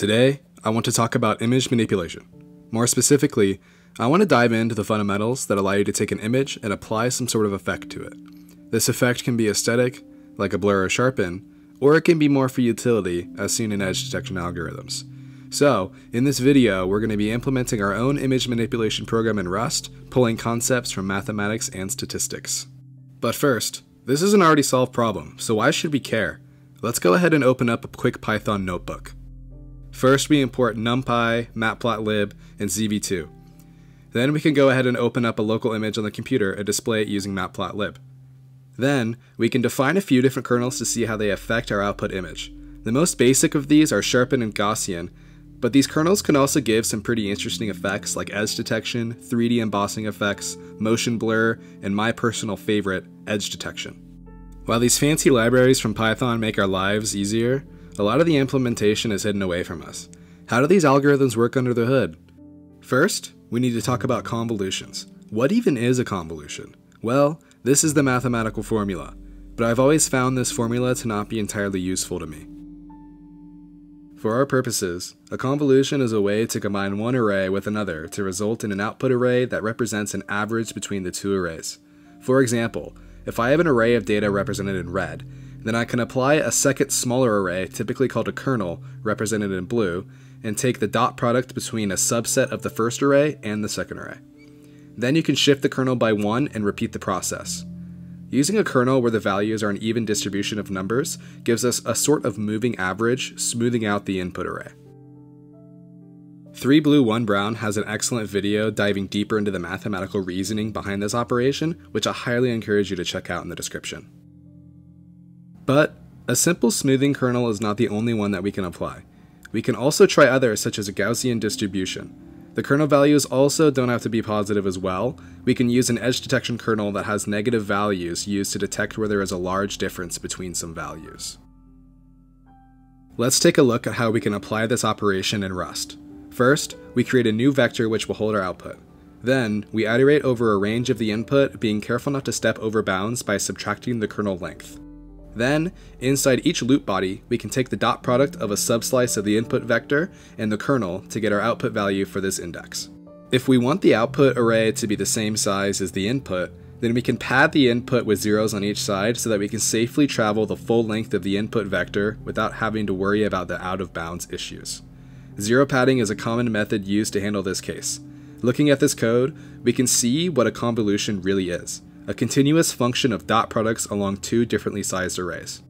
Today, I want to talk about image manipulation. More specifically, I want to dive into the fundamentals that allow you to take an image and apply some sort of effect to it. This effect can be aesthetic, like a blur or sharpen, or it can be more for utility, as seen in edge detection algorithms. So, in this video, we're going to be implementing our own image manipulation program in Rust, pulling concepts from mathematics and statistics. But first, this is an already solved problem, so why should we care? Let's go ahead and open up a quick Python notebook. First, we import NumPy, Matplotlib, and cv2. Then we can go ahead and open up a local image on the computer and display it using Matplotlib. Then, we can define a few different kernels to see how they affect our output image. The most basic of these are Sharpen and Gaussian, but these kernels can also give some pretty interesting effects like edge detection, 3D embossing effects, motion blur, and my personal favorite, edge detection. While these fancy libraries from Python make our lives easier, a lot of the implementation is hidden away from us. How do these algorithms work under the hood? First, we need to talk about convolutions. What even is a convolution? Well, this is the mathematical formula, but I've always found this formula to not be entirely useful to me. For our purposes, a convolution is a way to combine one array with another to result in an output array that represents an average between the two arrays. For example, if I have an array of data represented in red, then I can apply a second smaller array, typically called a kernel, represented in blue, and take the dot product between a subset of the first array and the second array. Then you can shift the kernel by one and repeat the process. Using a kernel where the values are an even distribution of numbers gives us a sort of moving average, smoothing out the input array. 3 Blue 1 Brown has an excellent video diving deeper into the mathematical reasoning behind this operation, which I highly encourage you to check out in the description. But a simple smoothing kernel is not the only one that we can apply. We can also try others such as a Gaussian distribution. The kernel values also don't have to be positive as well. We can use an edge detection kernel that has negative values used to detect where there is a large difference between some values. Let's take a look at how we can apply this operation in Rust. First, we create a new vector which will hold our output. Then, we iterate over a range of the input, being careful not to step over bounds by subtracting the kernel length. Then, inside each loop body, we can take the dot product of a subslice of the input vector and the kernel to get our output value for this index. If we want the output array to be the same size as the input, then we can pad the input with zeros on each side so that we can safely travel the full length of the input vector without having to worry about the out of bounds issues. Zero padding is a common method used to handle this case. Looking at this code, we can see what a convolution really is a continuous function of dot products along two differently sized arrays.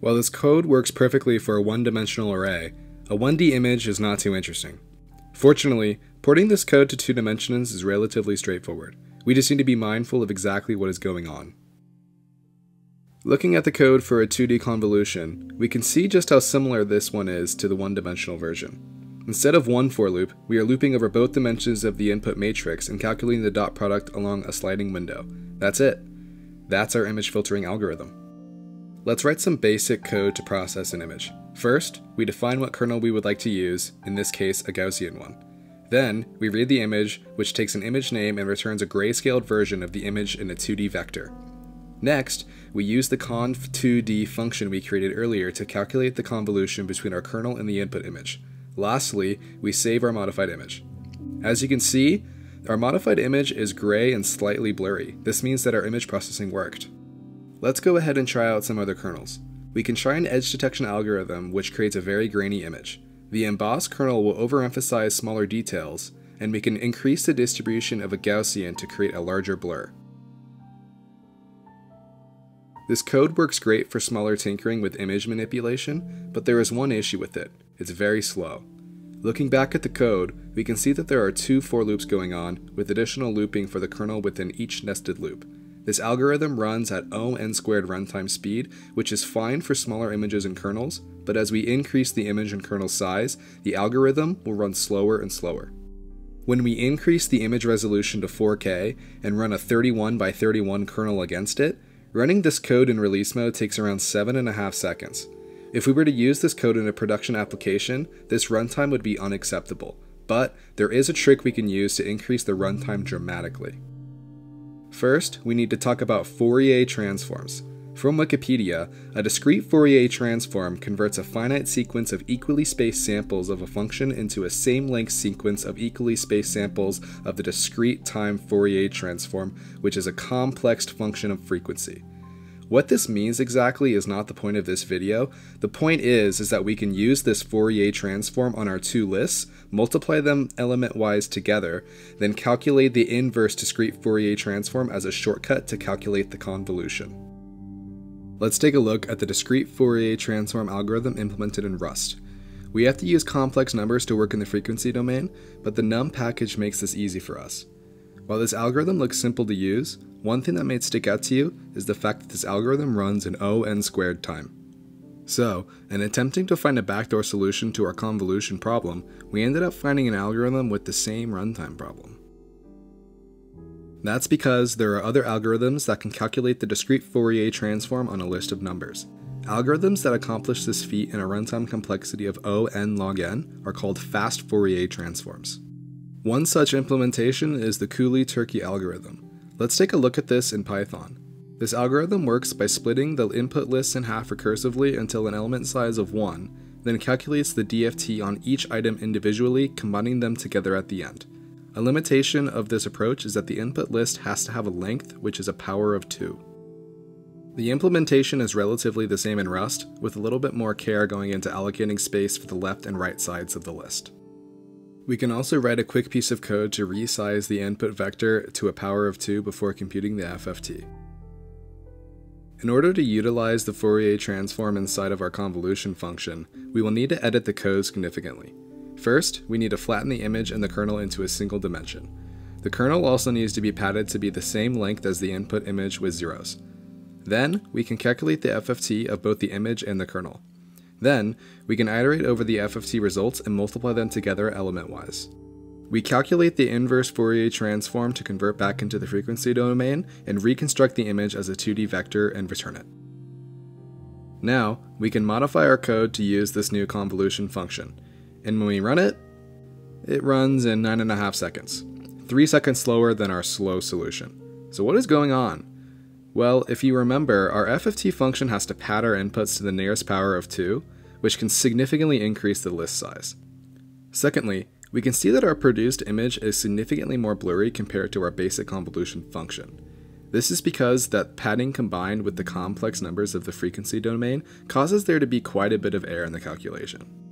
While this code works perfectly for a one-dimensional array, a 1D image is not too interesting. Fortunately, porting this code to two dimensions is relatively straightforward. We just need to be mindful of exactly what is going on. Looking at the code for a 2D convolution, we can see just how similar this one is to the one-dimensional version. Instead of one for loop, we are looping over both dimensions of the input matrix and calculating the dot product along a sliding window. That's it. That's our image filtering algorithm. Let's write some basic code to process an image. First, we define what kernel we would like to use, in this case a Gaussian one. Then, we read the image, which takes an image name and returns a grayscaled version of the image in a 2D vector. Next, we use the conv2d function we created earlier to calculate the convolution between our kernel and the input image. Lastly, we save our modified image. As you can see, our modified image is gray and slightly blurry. This means that our image processing worked. Let's go ahead and try out some other kernels. We can try an edge detection algorithm which creates a very grainy image. The emboss kernel will overemphasize smaller details, and we can increase the distribution of a Gaussian to create a larger blur. This code works great for smaller tinkering with image manipulation, but there is one issue with it. It's very slow. Looking back at the code, we can see that there are two for loops going on, with additional looping for the kernel within each nested loop. This algorithm runs at O(n squared runtime speed, which is fine for smaller images and kernels, but as we increase the image and kernel size, the algorithm will run slower and slower. When we increase the image resolution to 4K and run a 31 by 31 kernel against it, Running this code in release mode takes around 7.5 seconds. If we were to use this code in a production application, this runtime would be unacceptable, but there is a trick we can use to increase the runtime dramatically. First, we need to talk about Fourier transforms. From Wikipedia, a discrete Fourier transform converts a finite sequence of equally spaced samples of a function into a same length sequence of equally spaced samples of the discrete time Fourier transform, which is a complex function of frequency. What this means exactly is not the point of this video. The point is, is that we can use this Fourier transform on our two lists, multiply them element-wise together, then calculate the inverse discrete Fourier transform as a shortcut to calculate the convolution. Let's take a look at the discrete Fourier transform algorithm implemented in Rust. We have to use complex numbers to work in the frequency domain, but the num package makes this easy for us. While this algorithm looks simple to use, one thing that may stick out to you is the fact that this algorithm runs in O n squared time. So, in attempting to find a backdoor solution to our convolution problem, we ended up finding an algorithm with the same runtime problem. That's because there are other algorithms that can calculate the discrete Fourier transform on a list of numbers. Algorithms that accomplish this feat in a runtime complexity of O n log n are called fast Fourier transforms. One such implementation is the Cooley-Tukey algorithm. Let's take a look at this in Python. This algorithm works by splitting the input list in half recursively until an element size of 1, then calculates the DFT on each item individually, combining them together at the end. A limitation of this approach is that the input list has to have a length which is a power of 2. The implementation is relatively the same in Rust, with a little bit more care going into allocating space for the left and right sides of the list. We can also write a quick piece of code to resize the input vector to a power of 2 before computing the FFT. In order to utilize the Fourier transform inside of our convolution function, we will need to edit the code significantly. First, we need to flatten the image and the kernel into a single dimension. The kernel also needs to be padded to be the same length as the input image with zeros. Then, we can calculate the FFT of both the image and the kernel. Then, we can iterate over the FFT results and multiply them together element-wise. We calculate the inverse Fourier transform to convert back into the frequency domain and reconstruct the image as a 2D vector and return it. Now, we can modify our code to use this new convolution function and when we run it, it runs in 9.5 seconds, 3 seconds slower than our slow solution. So what is going on? Well, if you remember, our FFT function has to pad our inputs to the nearest power of 2, which can significantly increase the list size. Secondly, we can see that our produced image is significantly more blurry compared to our basic convolution function. This is because that padding combined with the complex numbers of the frequency domain causes there to be quite a bit of error in the calculation.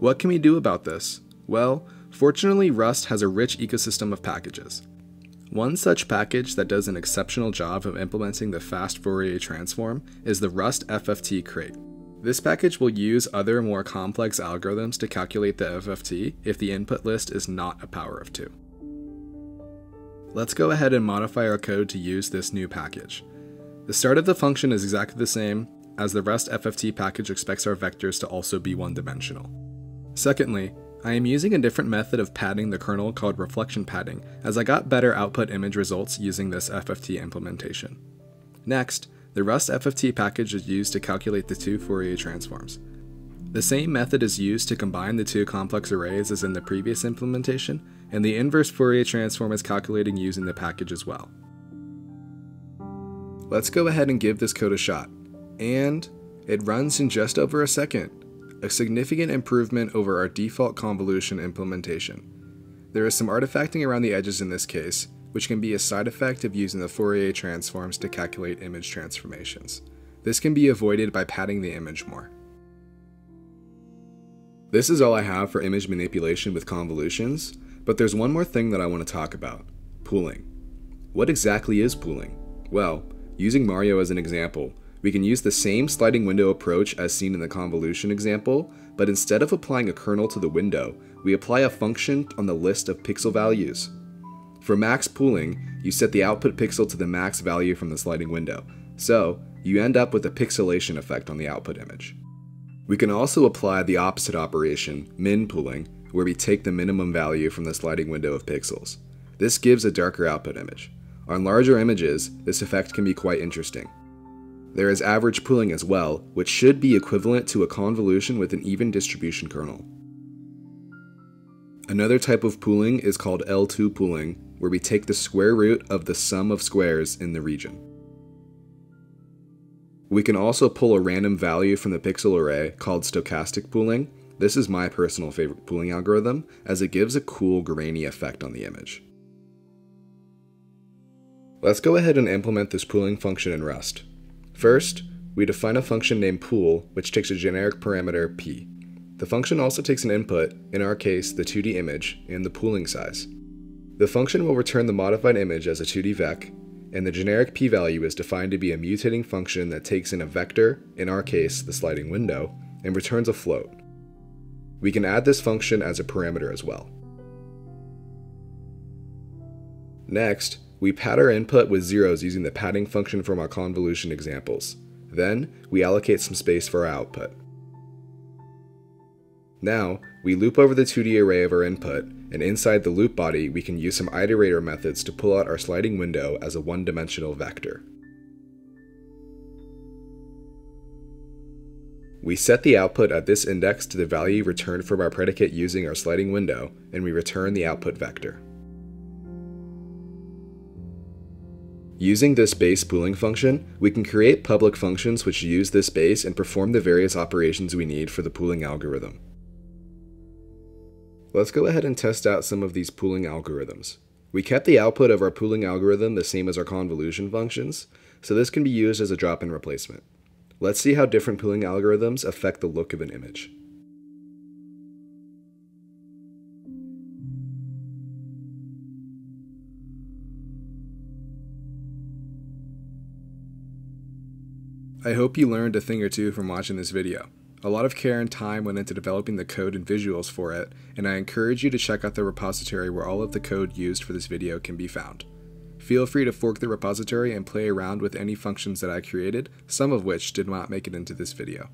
What can we do about this? Well, fortunately, Rust has a rich ecosystem of packages. One such package that does an exceptional job of implementing the fast Fourier transform is the Rust FFT crate. This package will use other more complex algorithms to calculate the FFT if the input list is not a power of 2. Let's go ahead and modify our code to use this new package. The start of the function is exactly the same, as the Rust FFT package expects our vectors to also be one-dimensional. Secondly, I am using a different method of padding the kernel called reflection padding, as I got better output image results using this FFT implementation. Next, the Rust FFT package is used to calculate the two Fourier transforms. The same method is used to combine the two complex arrays as in the previous implementation, and the inverse Fourier transform is calculating using the package as well. Let's go ahead and give this code a shot. And it runs in just over a second a significant improvement over our default convolution implementation. There is some artifacting around the edges in this case, which can be a side effect of using the Fourier transforms to calculate image transformations. This can be avoided by padding the image more. This is all I have for image manipulation with convolutions, but there's one more thing that I want to talk about, pooling. What exactly is pooling? Well, using Mario as an example, we can use the same sliding window approach as seen in the convolution example, but instead of applying a kernel to the window, we apply a function on the list of pixel values. For max pooling, you set the output pixel to the max value from the sliding window, so you end up with a pixelation effect on the output image. We can also apply the opposite operation, min pooling, where we take the minimum value from the sliding window of pixels. This gives a darker output image. On larger images, this effect can be quite interesting. There is average pooling as well, which should be equivalent to a convolution with an even distribution kernel. Another type of pooling is called L2 pooling, where we take the square root of the sum of squares in the region. We can also pull a random value from the pixel array called stochastic pooling. This is my personal favorite pooling algorithm as it gives a cool grainy effect on the image. Let's go ahead and implement this pooling function in Rust. First, we define a function named pool, which takes a generic parameter p. The function also takes an input, in our case the 2D image, and the pooling size. The function will return the modified image as a 2D vec, and the generic p-value is defined to be a mutating function that takes in a vector, in our case the sliding window, and returns a float. We can add this function as a parameter as well. Next, we pad our input with zeros using the padding function from our convolution examples. Then, we allocate some space for our output. Now, we loop over the 2D array of our input, and inside the loop body we can use some iterator methods to pull out our sliding window as a one-dimensional vector. We set the output at this index to the value returned from our predicate using our sliding window, and we return the output vector. Using this base pooling function, we can create public functions which use this base and perform the various operations we need for the pooling algorithm. Let's go ahead and test out some of these pooling algorithms. We kept the output of our pooling algorithm the same as our convolution functions, so this can be used as a drop-in replacement. Let's see how different pooling algorithms affect the look of an image. I hope you learned a thing or two from watching this video. A lot of care and time went into developing the code and visuals for it, and I encourage you to check out the repository where all of the code used for this video can be found. Feel free to fork the repository and play around with any functions that I created, some of which did not make it into this video.